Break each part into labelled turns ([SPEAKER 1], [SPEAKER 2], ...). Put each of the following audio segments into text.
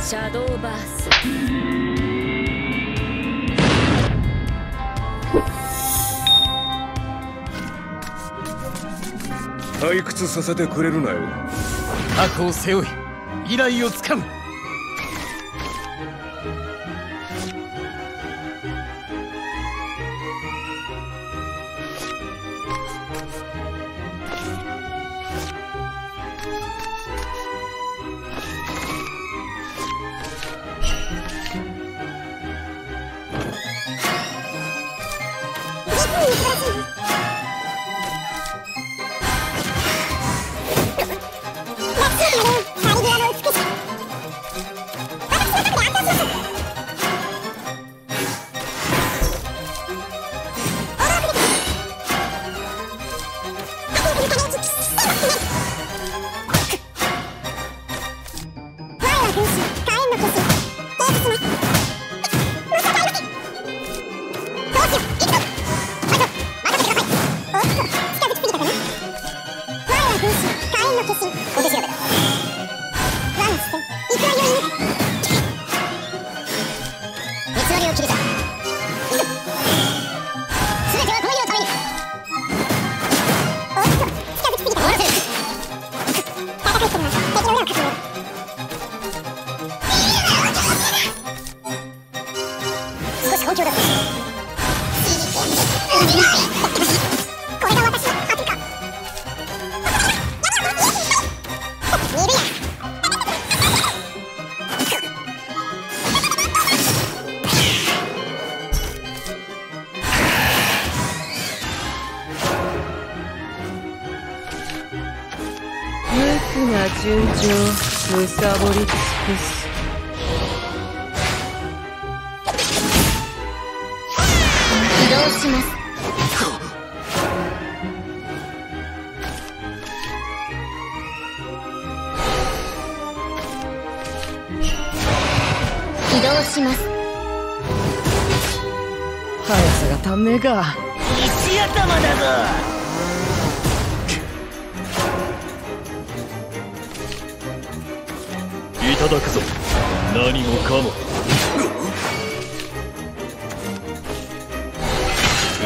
[SPEAKER 1] シャドーバース。
[SPEAKER 2] 退屈させてくれるなよ。
[SPEAKER 3] 過去を背負い未来をつかむ
[SPEAKER 1] 無垢な順調。むさぼり尽くす。
[SPEAKER 4] 移動します。移動します。
[SPEAKER 1] 速さがためか
[SPEAKER 3] 石頭だぞ何もかも。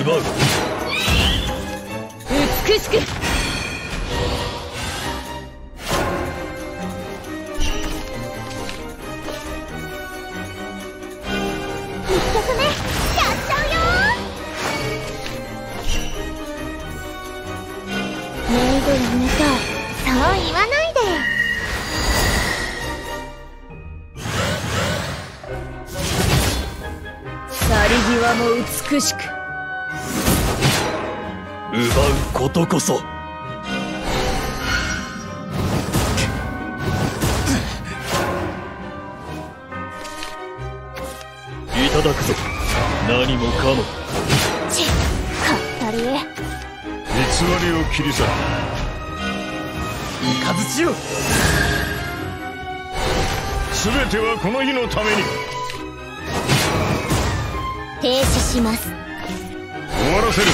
[SPEAKER 3] 奪う。
[SPEAKER 1] 美しく。も美しく。
[SPEAKER 3] 奪うことこそ。いただくぞ。何もかも。
[SPEAKER 4] ちかったり。
[SPEAKER 2] 偽りを切り裂く
[SPEAKER 3] 雷よ
[SPEAKER 2] 全てはこの日のために
[SPEAKER 4] 停止します。
[SPEAKER 2] 終わらせる。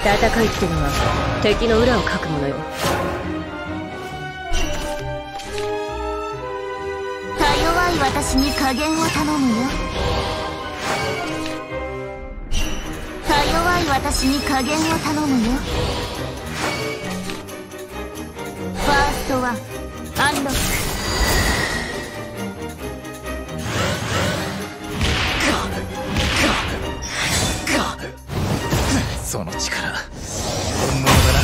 [SPEAKER 1] 戦いってのは敵の裏をかくものよ。
[SPEAKER 4] か弱い私に加減を頼むよ。か弱い私に加減を頼むよ。ファーストワンアンロック
[SPEAKER 3] その力。本物だな。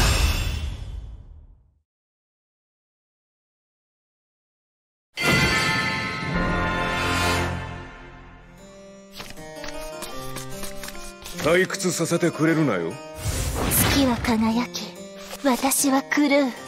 [SPEAKER 2] 退屈させてくれるなよ。
[SPEAKER 4] 月は輝き私は狂う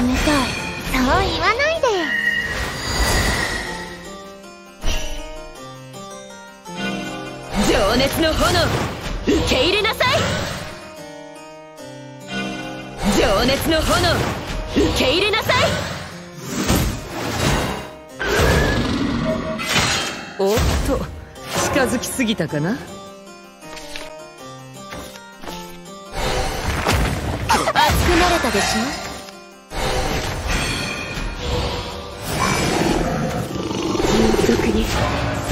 [SPEAKER 4] メイドやめたいそう言わないで。
[SPEAKER 5] 情熱の炎受け入れなさい。情熱の炎受け入れなさい。おっと近づきすぎたかな？
[SPEAKER 4] 熱くなれたでし
[SPEAKER 5] 迅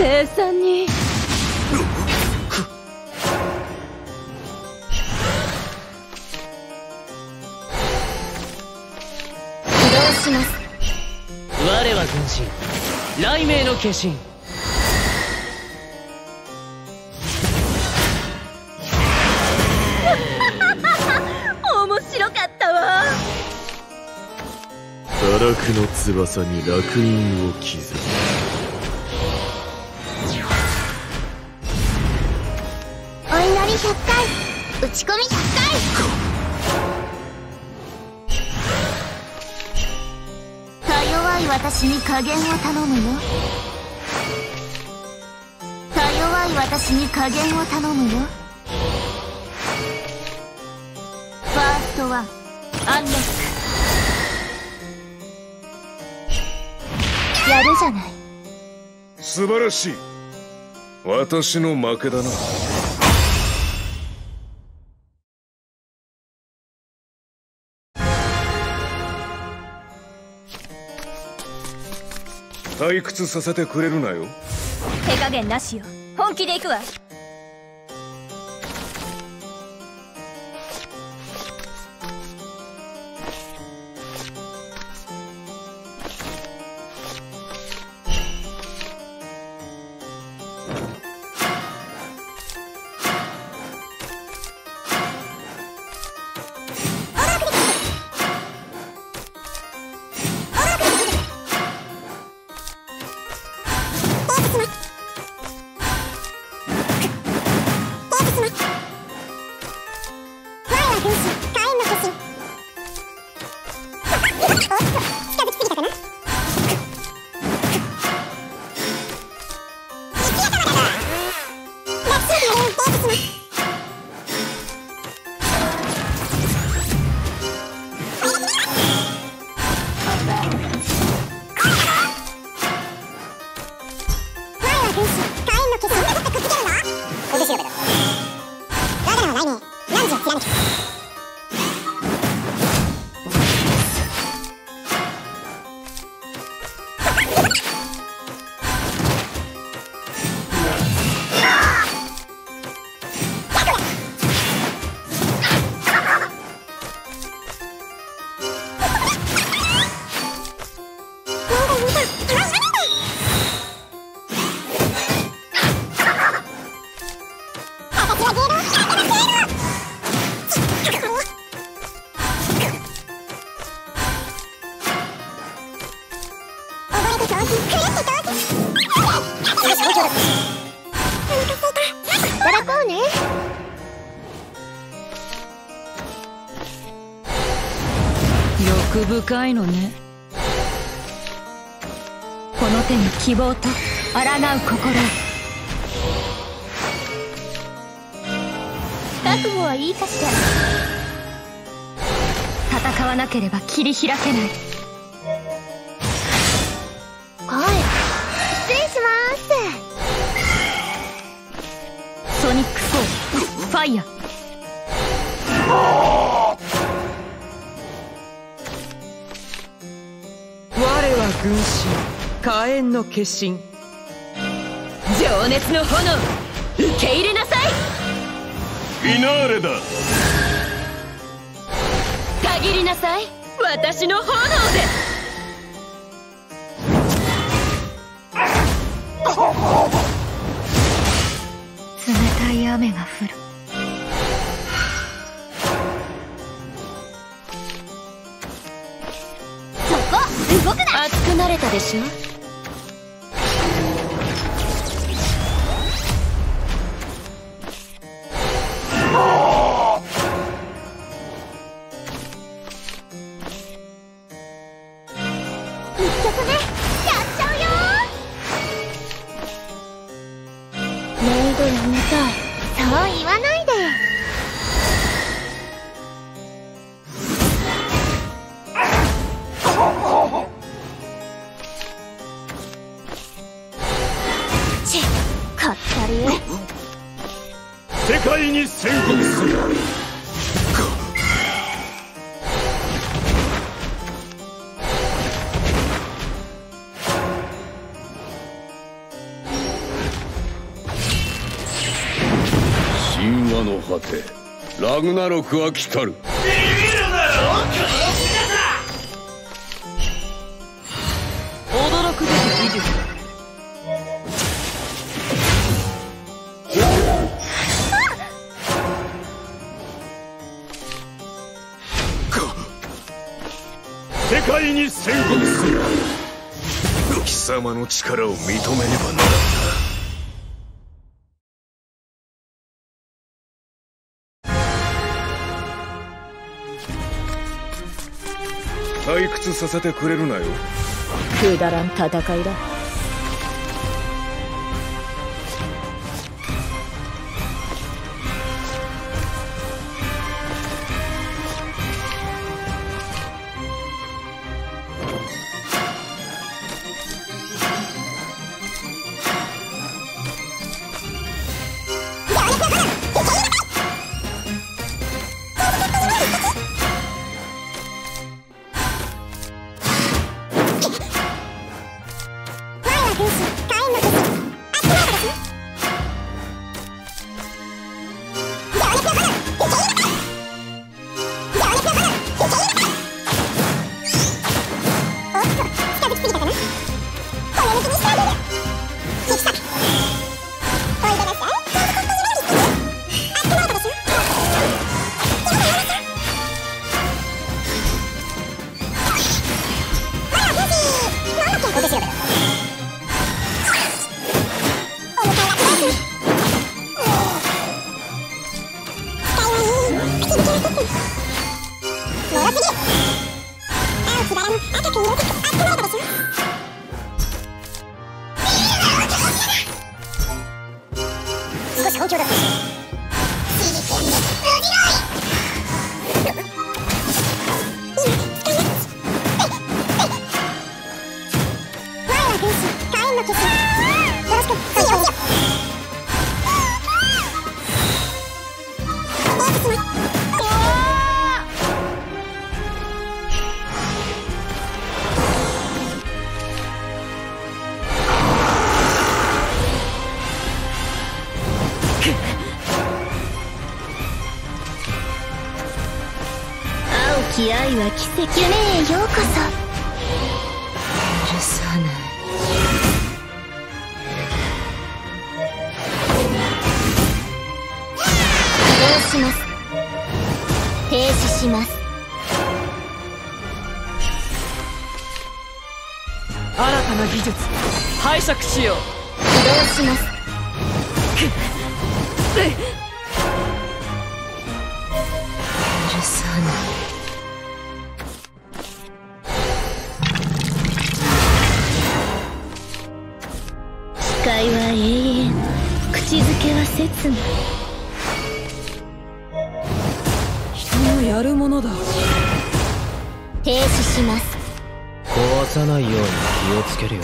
[SPEAKER 5] 生産に。
[SPEAKER 4] ょ起動します。
[SPEAKER 6] 我は軍人。雷鳴の化身。
[SPEAKER 5] 面白かったわ。
[SPEAKER 7] 堕落の翼に烙印を刻む
[SPEAKER 4] 100回打ち込み100回。か弱い私に加減を頼むよ。か弱い私に加減を頼むよ。ファーストワンアンロックやるじゃない。
[SPEAKER 7] 素晴らしい。私の負けだな退屈させてくれるなよ。
[SPEAKER 5] 手加減なしよ。本気で行くわ。
[SPEAKER 4] い
[SPEAKER 5] いのね。この手に希望と抗う心。
[SPEAKER 1] 覚悟はいいかしら。
[SPEAKER 5] 戦わなければ切り開けない。
[SPEAKER 1] い失礼します。
[SPEAKER 5] ソニック4ファイヤー
[SPEAKER 8] 軍神火炎の化身。
[SPEAKER 5] 情熱の炎受け入れなさい。
[SPEAKER 7] フィナーレだ。
[SPEAKER 5] たぎりなさい。私の炎で。冷たい雨が降る
[SPEAKER 1] 動くな。
[SPEAKER 5] 熱くなれたでしょ？
[SPEAKER 7] 世界に宣告する神話の果てラグナロクは来たる。世界に宣告する貴様の力を認めねばならん。な退屈させてくれるなよ
[SPEAKER 5] くだらん戦いだ。Come on!
[SPEAKER 1] 青き愛は奇跡夢へようこそ。
[SPEAKER 5] 許さない。
[SPEAKER 1] 起動します？停止します。
[SPEAKER 8] 新たな技術拝借しよう。
[SPEAKER 1] 起動します？
[SPEAKER 5] 許さない
[SPEAKER 1] 誓いは永遠口づけは切な
[SPEAKER 8] やるものだ。
[SPEAKER 4] 停止します。
[SPEAKER 6] 壊さないように気をつけるよ。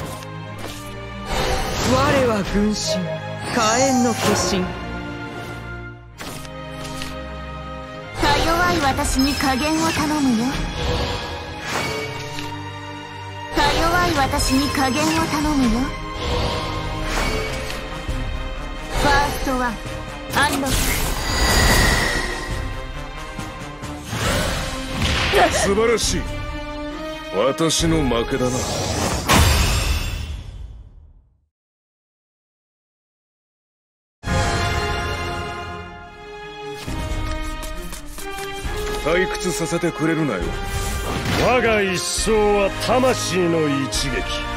[SPEAKER 8] 我は軍神火炎の化身。
[SPEAKER 4] か弱い私に加減を頼むよ。か弱い私に加減を頼むよトワンアンロック
[SPEAKER 7] 素晴らしい。私の負けだな。退屈させてくれるなよ。
[SPEAKER 2] 我が一生は魂の一撃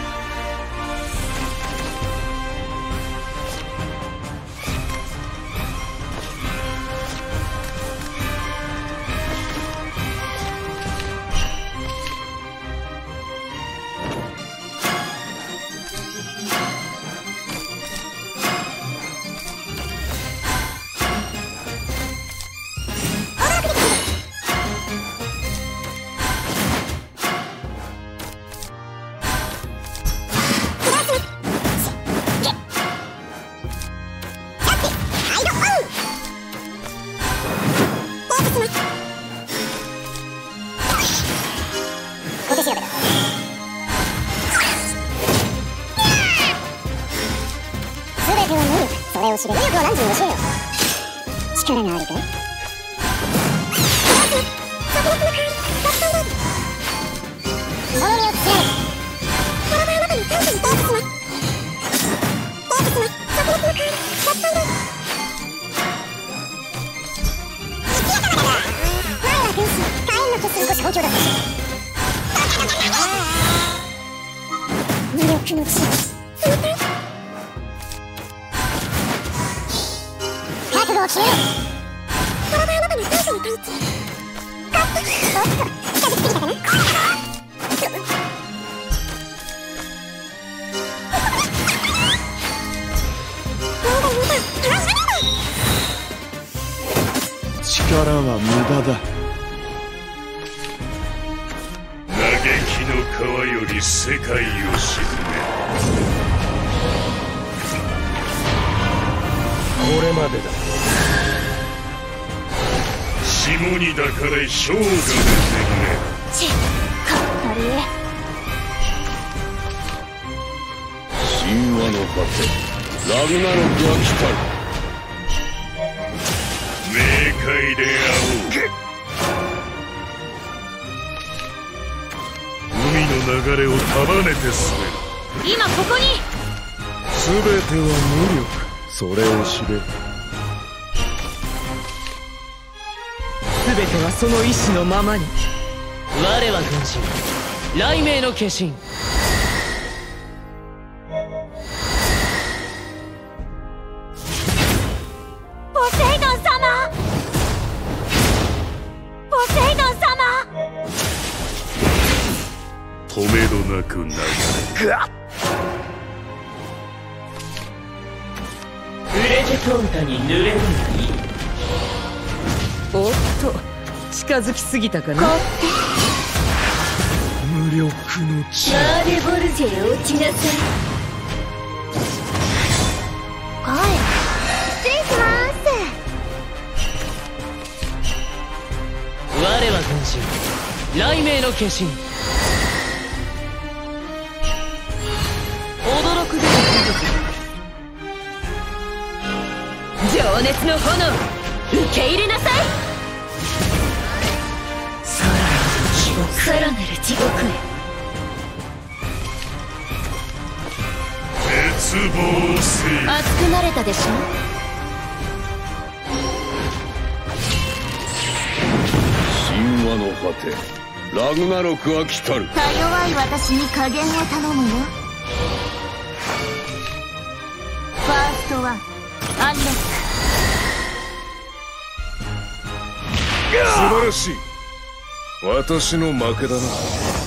[SPEAKER 9] それを知れ能力は何時に教えよ力があるかその身を強い。この場あなたに短期に到達します到達します灼熱の香り奪還です前は軍師火炎の決戦こそ本気を出す無力の力を決めろこの場あなたに最初にパンチカットおっと近づきすぎたかな
[SPEAKER 2] 力は無駄だ。
[SPEAKER 7] 嘆きの川より世界を沈め
[SPEAKER 2] これまでだ
[SPEAKER 7] 霜に抱かれ氷河が
[SPEAKER 4] チッかったり。
[SPEAKER 7] 神話の果てラグナロクは来た。る冥界で会おう。海の流れを束ねて進め。
[SPEAKER 5] 今ここに。
[SPEAKER 7] 全ては無力。それを知れ
[SPEAKER 8] 全てはその意志のままに。
[SPEAKER 6] 我は軍神雷鳴の化身。
[SPEAKER 4] ポセイドン様！ポセイドン様！
[SPEAKER 7] 止めどなく流れ
[SPEAKER 6] 触れてトンタに濡れるがいい
[SPEAKER 8] おっと近づきすぎたかな？
[SPEAKER 7] 無力の地
[SPEAKER 4] マーレボルジェへ落ちなさいはい失礼します。
[SPEAKER 6] 我は軍神雷鳴の化身。驚くべき
[SPEAKER 5] 情熱の炎。受け入れなさいさらなる地獄へ
[SPEAKER 7] 絶望せよ
[SPEAKER 4] 熱くなれたでしょ
[SPEAKER 7] 神話の果てラグナロクは来たる。
[SPEAKER 4] か弱い私に加減を頼むよ。ファーストワンアンロッ
[SPEAKER 7] 素晴らしい私の負けだな。